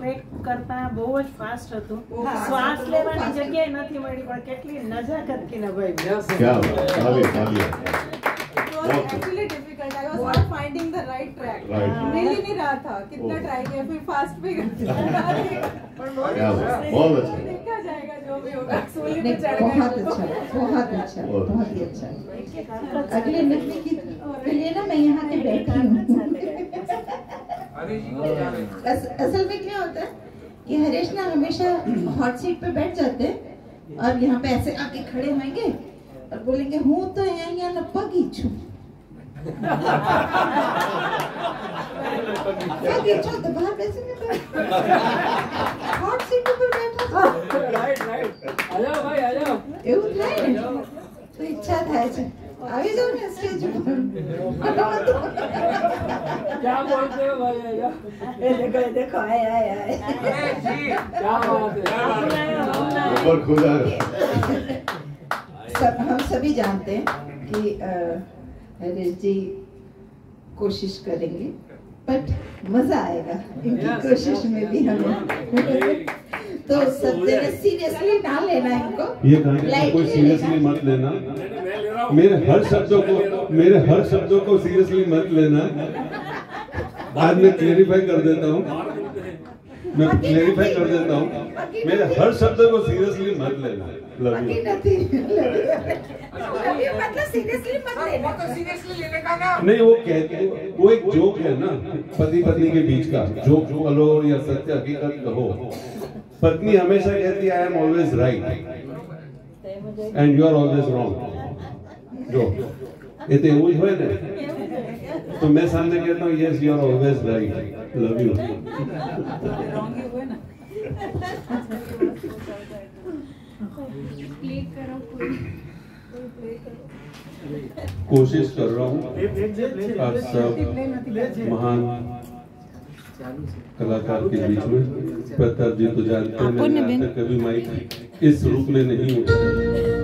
Wet કરતા બહુ જ ફાસ્ટ હતું શ્વાસ લેવાની જગ્યાએ નથી મળી પણ કેટલી નજાકત કે अगले मित्र के लिए ना मैं यहाँ पे बैठी हूँ असल में क्या होता है कि हरीश ना हमेशा हॉट सीट पे बैठ जाते हैं और यहाँ पे ऐसे आके खड़े होंगे और बोलेंगे हूँ तो यहाँ यहाँ लप्पा ही छू तो बाहर वैसे भी हॉट सीट पे बैठा राइट राइट आ जाओ भाई आ जाओ એવું થાય ને તો ઈચ્છા થાય છે આવી જાવ ને क्या बोलते हो भाई? ये देखो देखो आए आए आए। क्या बात है? ऊपर खुदा सब हम सभी जानते हैं कि हरीश जी कोशिश करेंगे बट मज़ा आएगा। इनकी कोशिश में भी हमें तो सब जगह सीरियसली ना लेना इनको। ये कोई सीरियसली मत लेना। मेरे हर शब्दों को मेरे हर शब्दों को सीरियसली मत लेना। आज मैं क्लेरिफाई कर देता हूँ। मैं क्लेरिफाई कर देता हूँ। मेरे हर शब्द को सीरियसली मत लेना नहीं वो कहते वो एक जोक है ना पति पत्नी के बीच का। जोक जो करो या सत्य हकीकत कहो। पत्नी हमेशा कहती है I am always right and you are always wrong जो ये तो એવું જ હોય ને तो मैं सामने कहता हूँ yes you are always right love you कोशिश कर रहा हूँ आप सब महान कलाकार के बीच में। प्रताप जी तो जानते हैं कभी माइक इस रूप में नहीं उठा